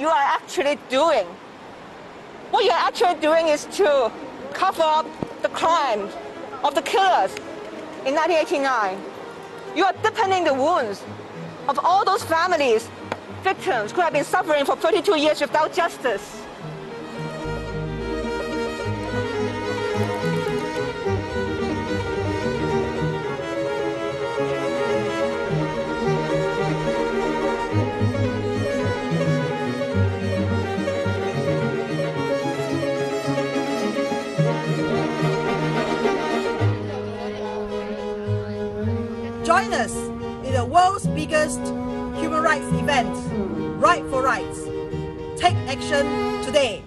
you are actually doing. What you're actually doing is to cover up the crime of the killers in 1989. You are deepening the wounds of all those families, victims who have been suffering for 32 years without justice. Join us in the world's biggest human rights event, Write for Rights. Take action today.